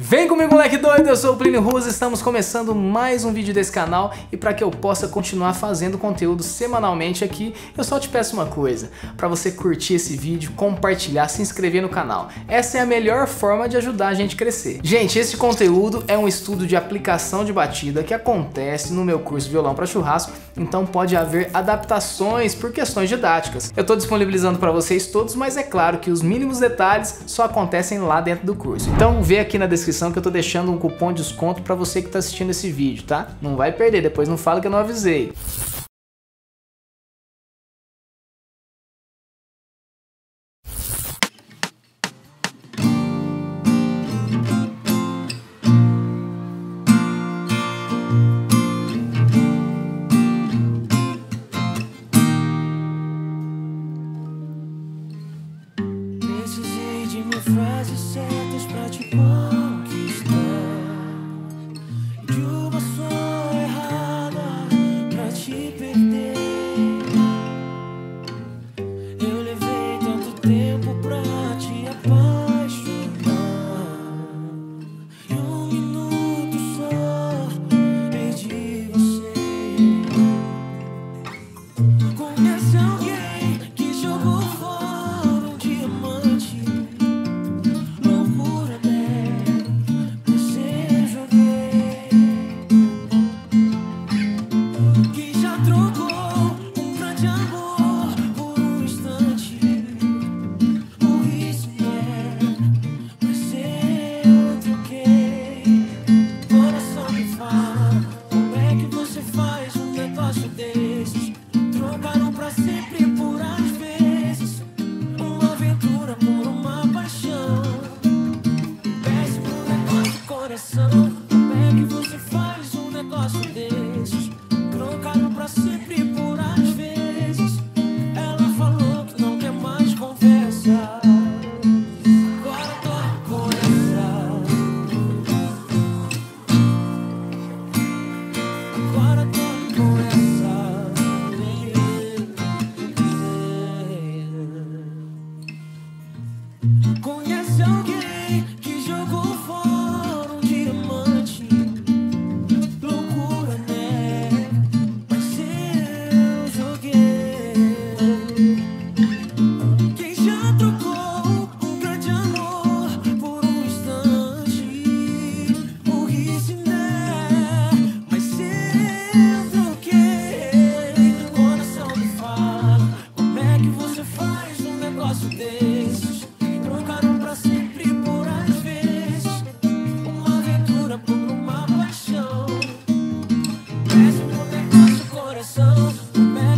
Vem comigo moleque doido, eu sou o Plínio Ruas, estamos começando mais um vídeo desse canal e para que eu possa continuar fazendo conteúdo semanalmente aqui, eu só te peço uma coisa, para você curtir esse vídeo, compartilhar, se inscrever no canal. Essa é a melhor forma de ajudar a gente a crescer. Gente, esse conteúdo é um estudo de aplicação de batida que acontece no meu curso Violão para Churrasco, então pode haver adaptações por questões didáticas. Eu estou disponibilizando para vocês todos, mas é claro que os mínimos detalhes só acontecem lá dentro do curso. Então vê aqui na descrição que eu tô deixando um cupom de desconto para você que tá assistindo esse vídeo, tá? Não vai perder, depois não fala que eu não avisei. Frases certas pra te conquistar.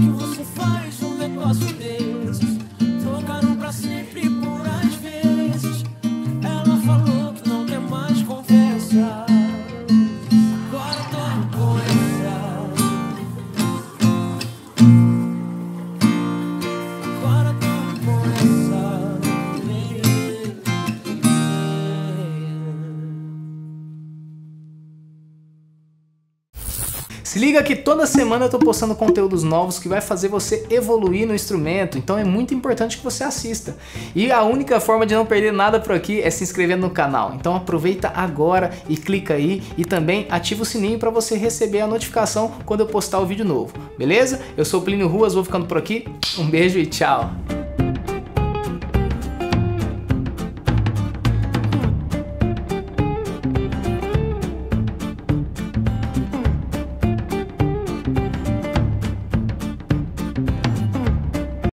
Que você faz um negócio desses? Se liga que toda semana eu tô postando conteúdos novos que vai fazer você evoluir no instrumento, então é muito importante que você assista. E a única forma de não perder nada por aqui é se inscrevendo no canal. Então aproveita agora e clica aí e também ativa o sininho para você receber a notificação quando eu postar o vídeo novo, beleza? Eu sou Plínio Ruas, vou ficando por aqui. Um beijo e tchau.